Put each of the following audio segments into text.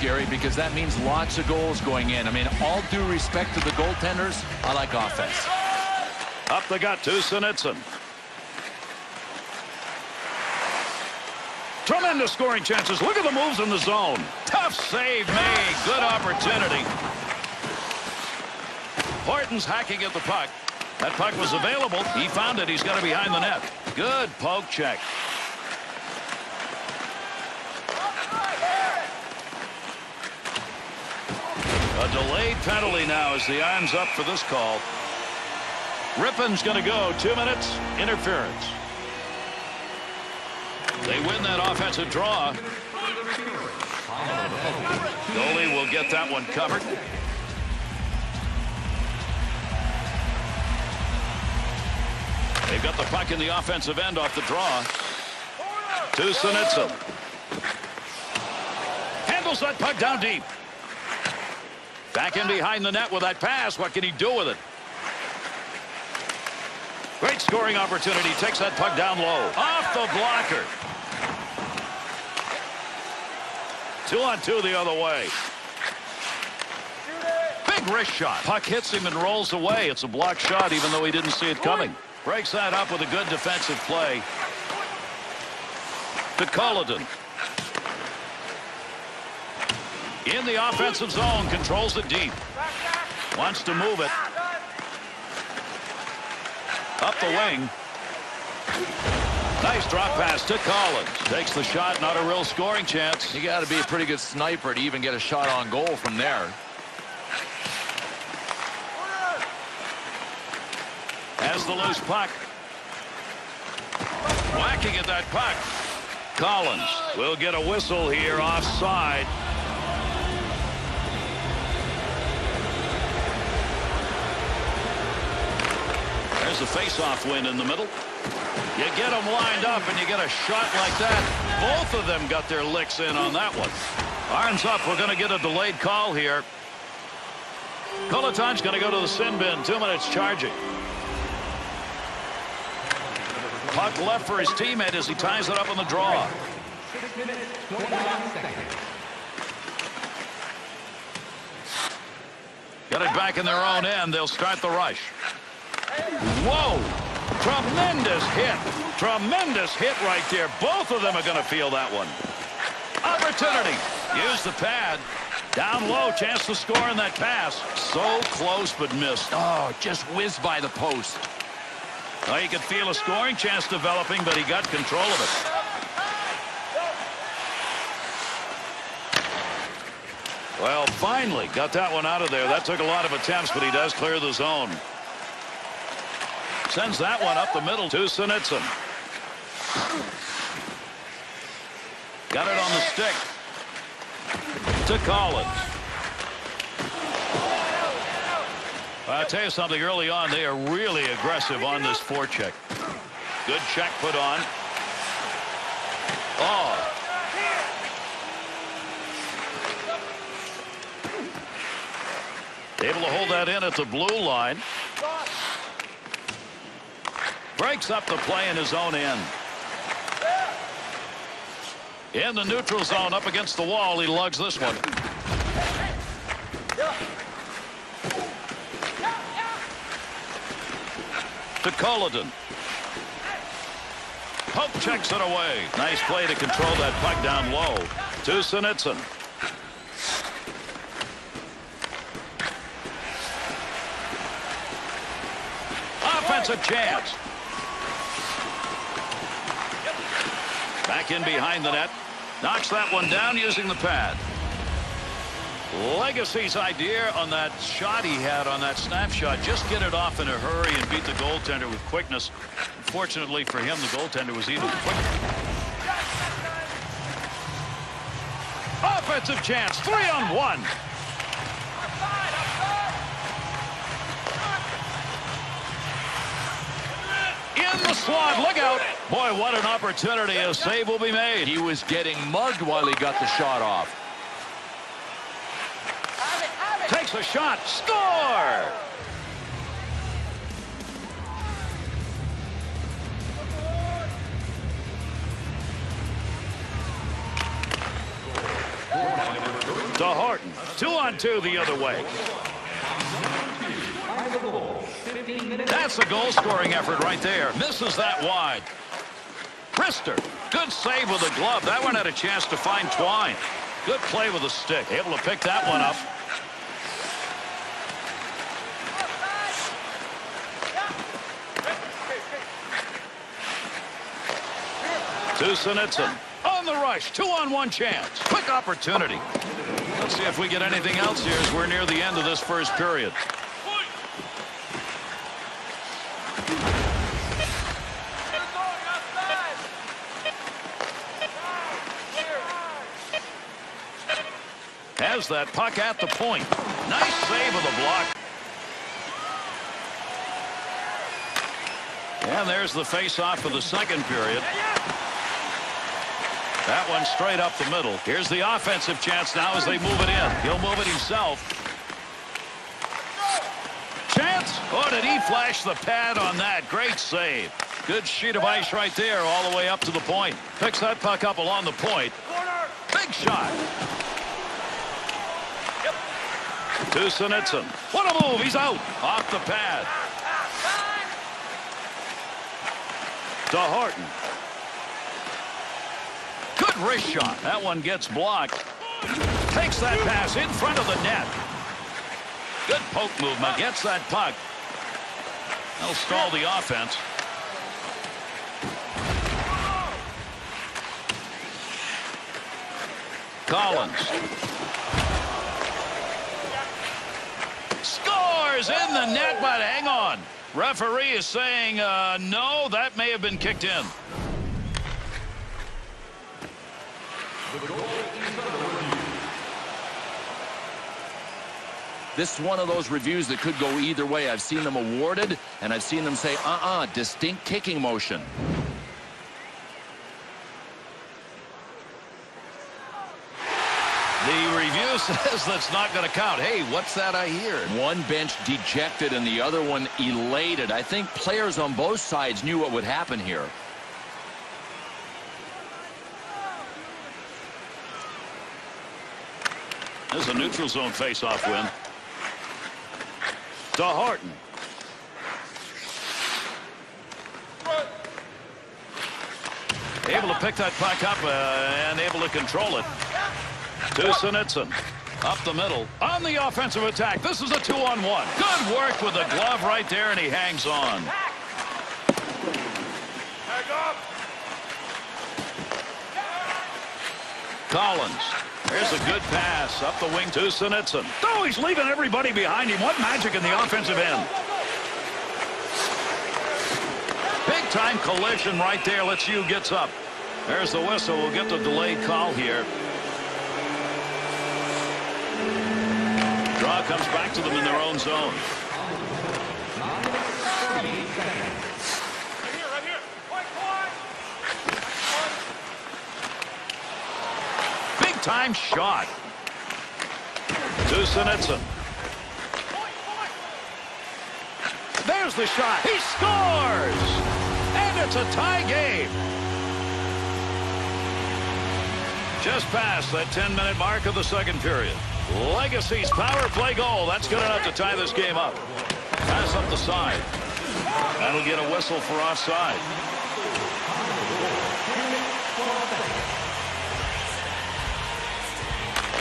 Gary, because that means lots of goals going in. I mean, all due respect to the goaltenders, I like offense. Up the gut to Sinitsyn. Tremendous scoring chances. Look at the moves in the zone. Tough save made. Good opportunity. Horton's hacking at the puck. That puck was available. He found it. He's got it behind the net. Good poke check. Delayed penalty now as the iron's up for this call. Rypien's going to go. Two minutes. Interference. They win that offensive draw. Goalie will get that one covered. They've got the puck in the offensive end off the draw. To Sinitsyn. Handles that puck down deep. Back in behind the net with that pass. What can he do with it? Great scoring opportunity. Takes that puck down low. Off the blocker. Two on two the other way. Big wrist shot. Puck hits him and rolls away. It's a block shot even though he didn't see it coming. Breaks that up with a good defensive play. To Culloden. In the offensive zone. Controls it deep. Wants to move it. Up the wing. Nice drop pass to Collins. Takes the shot. Not a real scoring chance. You got to be a pretty good sniper to even get a shot on goal from there. Has the loose puck. Whacking at that puck. Collins will get a whistle here offside. A face-off win in the middle. You get them lined up and you get a shot like that. Both of them got their licks in on that one. Arns up. We're going to get a delayed call here. Colliton's going to go to the sin bin. Two minutes charging. Puck left for his teammate as he ties it up on the draw. Got it back in their own end. They'll start the rush. Whoa! Tremendous hit. Tremendous hit right there. Both of them are going to feel that one. Opportunity. Use the pad. Down low. Chance to score in that pass. So close but missed. Oh, just whizzed by the post. Now you could feel a scoring chance developing, but he got control of it. Well, finally got that one out of there. That took a lot of attempts, but he does clear the zone. Sends that one up the middle to Sinitsyn. Got it on the stick. To Collins. I'll tell you something early on. They are really aggressive on this forecheck. Good check put on. Oh. Able to hold that in at the blue line. Breaks up the play in his own end. In the neutral zone up against the wall. He lugs this one. To Culloden. Pope checks it away. Nice play to control that puck down low. To Sinitsyn. Offensive chance. Back in behind the net. Knocks that one down using the pad. Legacy's idea on that shot he had on that snapshot, just get it off in a hurry and beat the goaltender with quickness. Fortunately for him, the goaltender was even quicker. Offensive chance, three on one. In the slot, look out. Boy, what an opportunity. A save will be made. He was getting mugged while he got the shot off. Takes a shot. Score! To Horton. Two on two the other way. That's a goal-scoring effort right there. Misses that wide. Brister. Good save with the glove. That one had a chance to find Twine. Good play with the stick. Able to pick that one up. To. On the rush. Two on one chance. Quick opportunity. Let's see if we get anything else here as we're near the end of this first period. Has that puck at the point. Nice save of the block. And there's the face-off for the second period. That one straight up the middle. Here's the offensive chance now as they move it in. He'll move it himself. Chance. Oh, did he flash the pad on that? Great save. Good sheet of ice right there all the way up to the point. Picks that puck up along the point. Big shot. To Sinitsyn. What a move. He's out. Off the pad. To Horton. Good wrist shot. That one gets blocked. Takes that pass in front of the net. Good poke movement. Gets that puck. They'll stall the offense. Collins. Scores in the net, but hang on. Referee is saying, uh, no, that may have been kicked in. This is one of those reviews that could go either way. I've seen them awarded, and I've seen them say, uh-uh, distinct kicking motion. The review says that's not going to count. Hey, what's that I hear? One bench dejected and the other one elated. I think players on both sides knew what would happen here. This is a neutral zone face-off win. To Horton. Able to pick that puck up uh, and able to control it. To Sinitsyn. Up the middle. On the offensive attack. This is a two-on-one. Good work with the glove right there, and he hangs on. Collins. There's a good pass up the wing to Sinitsyn. Oh, he's leaving everybody behind him. What magic in the offensive end. Big time collision right there. Let's see gets up. There's the whistle. We'll get the delayed call here. Comes back to them in their own zone. Big time shot. To. There's the shot. He scores! And it's a tie game. Just past that 10-minute mark of the second period. Legacy's power play goal. That's good enough to tie this game up. Pass up the side. That'll get a whistle for offside.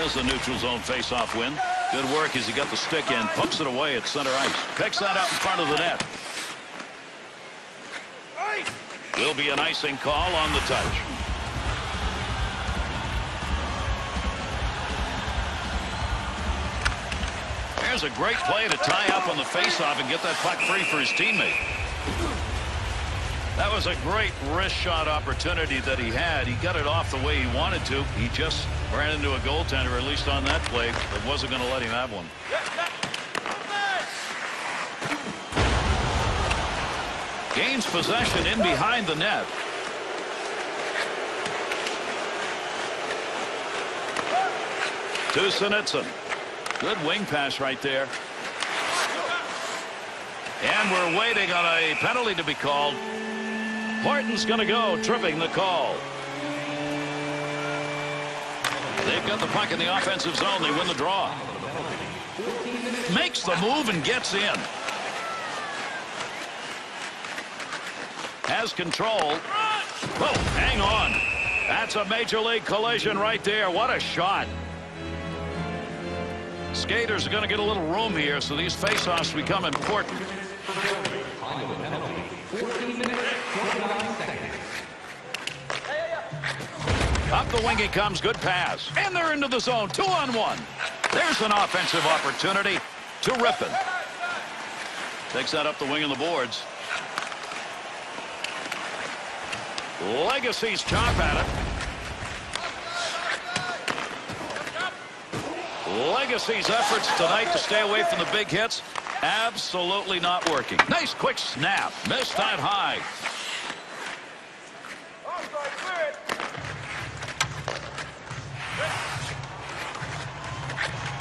There's the neutral zone face-off win. Good work as he got the stick in. Pumps it away at center ice. Picks that out in front of the net. Will be an icing call on the touch. There's a great play to tie up on the faceoff and get that puck free for his teammate. That was a great wrist shot opportunity that he had. He got it off the way he wanted to. He just ran into a goaltender, at least on that play, that wasn't going to let him have one. Gains possession in behind the net. To Sinitsyn. Good wing pass right there. And we're waiting on a penalty to be called. Horton's going to go, tripping the call. They've got the puck in the offensive zone. They win the draw. Makes the move and gets in. Has control. Oh, hang on. That's a major league collision right there. What a shot. Skaters are going to get a little room here, so these faceoffs become important. Up the wing he comes. Good pass. And they're into the zone. Two on one. There's an offensive opportunity to Rypien. Takes that up the wing of the boards. Legacy's chop at it. Legacy's efforts tonight to stay away from the big hits absolutely not working. Nice quick snap. Missed that high.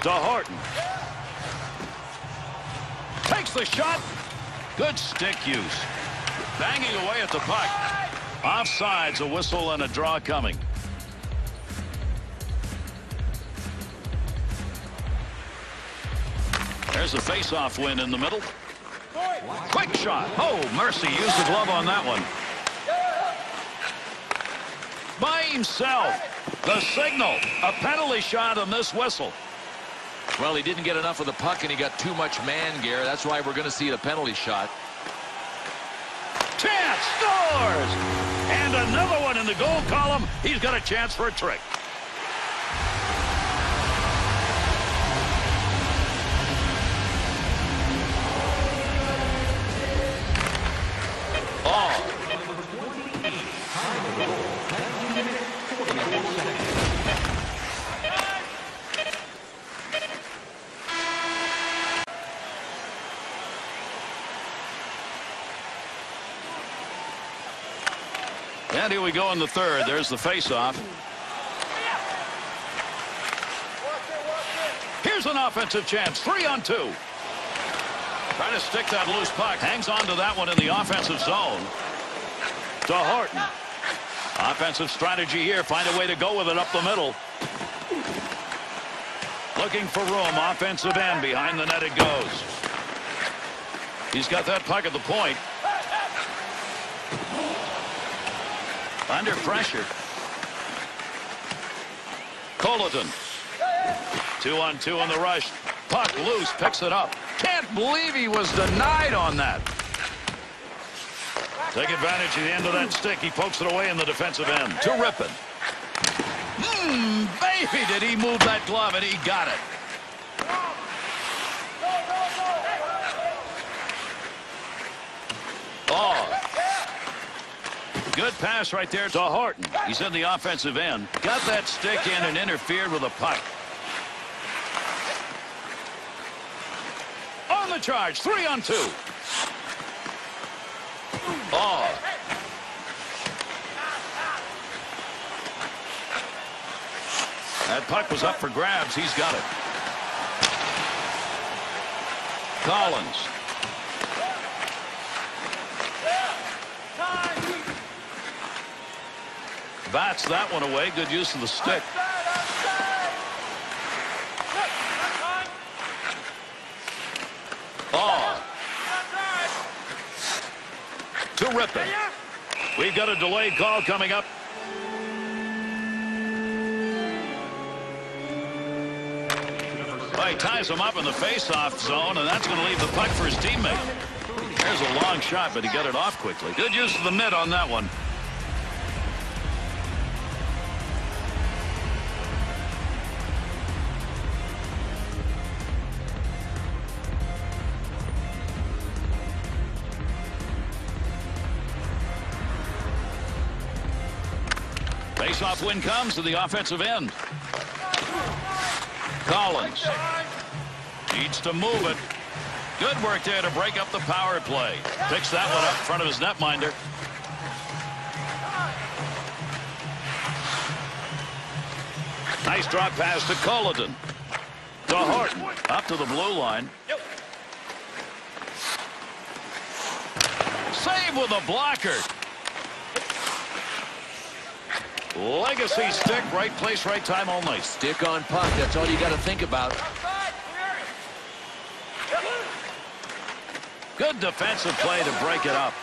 To Horton. Takes the shot. Good stick use. Banging away at the puck. Offsides, a whistle and a draw coming. There's a face-off win in the middle. Quick shot. Oh, Mercy used the glove on that one. By himself. The signal. A penalty shot on this whistle. Well, he didn't get enough of the puck, and he got too much man gear. That's why we're going to see the penalty shot. Chance scores! And another one in the goal column. He's got a chance for a trick. And here we go in the third. There's the faceoff. Here's an offensive chance. Three on two. Trying to stick that loose puck. Hangs on to that one in the offensive zone. To Horton. Offensive strategy here. Find a way to go with it up the middle. Looking for room. Offensive end. Behind the net it goes. He's got that puck at the point. Under pressure. Colliton. Two on two on the rush. Puck loose. Picks it up. Can't believe he was denied on that. Take advantage of the end of that stick. He pokes it away in the defensive end. To Rypien. Mmm, baby, did he move that glove, and he got it. Oh, Good pass right there to Horton. He's in the offensive end. Got that stick in and interfered with a puck. On the charge. Three on two. Oh. That puck was up for grabs. He's got it. Collins. Bats that one away. Good use of the stick. Oh. To Rypien. We've got a delayed call coming up. He ties him up in the face-off zone, and that's going to leave the puck for his teammate. There's a long shot, but he got it off quickly. Good use of the mid on that one. Face-off win comes to the offensive end. Collins needs to move it. Good work there to break up the power play. Picks that one up in front of his netminder. Nice drop pass to Colliton. To Horton. Up to the blue line. Save with a blocker. Legacy stick, right place, right time only. Stick on puck. That's all you got to think about. Good defensive play to break it up.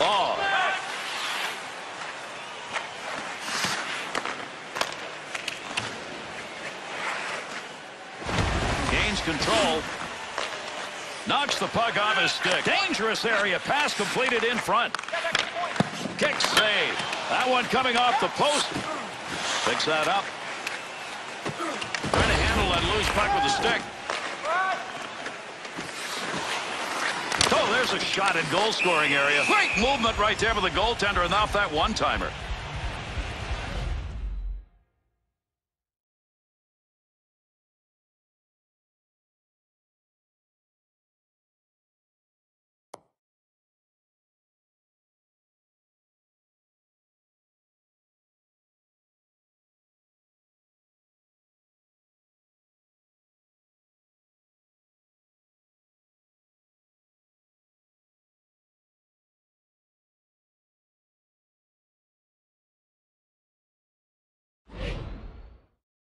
Oh. Gains control. Knocks the puck off his stick. Dangerous area. Pass completed in front. Kick save. That one coming off the post. Picks that up. Trying to handle that loose puck with the stick. Oh, there's a shot in goal scoring area. Great movement right there with the goaltender and off that one-timer.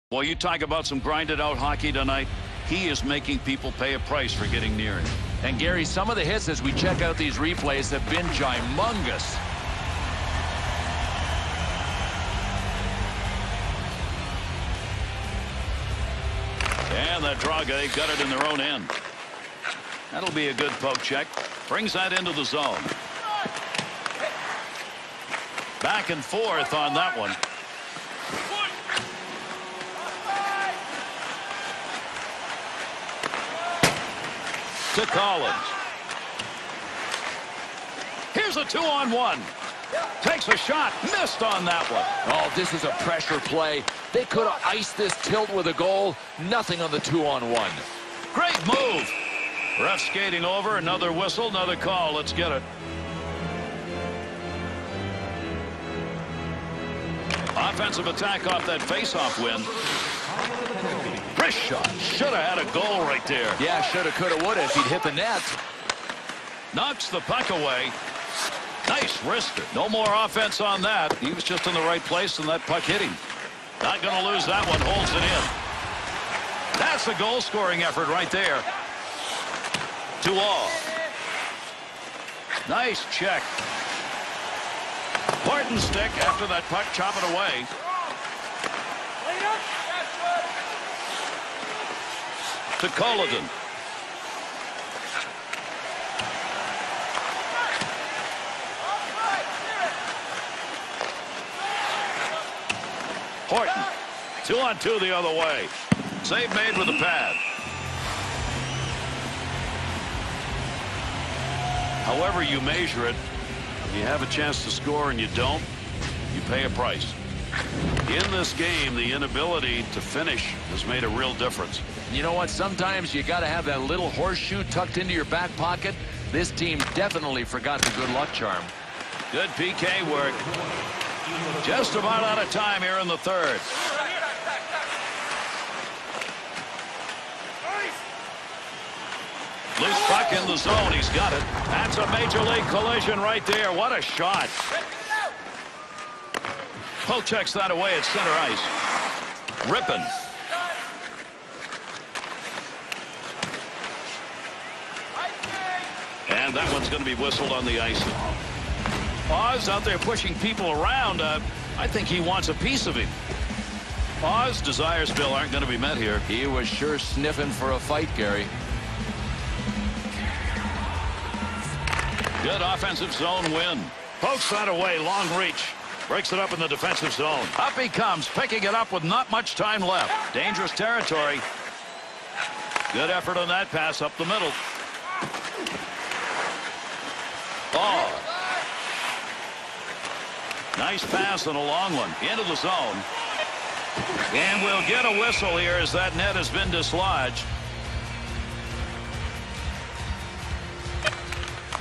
Well, you talk about some grinded out hockey tonight. He is making people pay a price for getting near him. And Gary, some of the hits as we check out these replays have been gymongous. And that Draga got it in their own end. That'll be a good poke check. Brings that into the zone. Back and forth on that one. To Collins. Here's a two-on-one. Takes a shot. Missed on that one. Oh, this is a pressure play. They could have iced this tilt with a goal. Nothing on the two-on-one. Great move. Ref skating over. Another whistle. Another call. Let's get it. Offensive attack off that faceoff win. Wrist shot. Should have had a goal right there. Yeah, shoulda, coulda, woulda if he'd hit the net. Knocks the puck away. Nice wrister. No more offense on that. He was just in the right place and that puck hit him. Not going to lose that one. Holds it in. That's a goal-scoring effort right there. Two all. Nice check. Barton stick after that puck chopping away. To Culloden. Horton. Two on two the other way. Save made with the pad. However you measure it, you have a chance to score and you don't, you pay a price. In this game, the inability to finish has made a real difference. You know what? Sometimes you got to have that little horseshoe tucked into your back pocket. This team definitely forgot the good luck charm. Good PK work. Just about out of time here in the third. Loose puck in the zone. He's got it. That's a major league collision right there. What a shot. Checks that away at center ice. Rypien. And that one's going to be whistled on the ice. Oz out there pushing people around. Uh, I think he wants a piece of him. Oz desires, Bill, aren't going to be met here. He was sure sniffing for a fight, Gary. Good offensive zone win. Pokes that away, long reach. Breaks it up in the defensive zone. Up he comes, picking it up with not much time left. Dangerous territory. Good effort on that pass up the middle. Oh. Nice pass and a long one into the zone. And we'll get a whistle here as that net has been dislodged.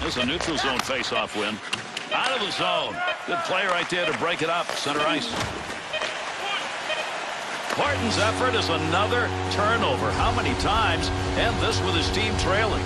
There's a neutral zone face-off win. Out of the zone. Good play right there to break it up. Center ice. Horton's effort is another turnover. How many times? And this with his team trailing.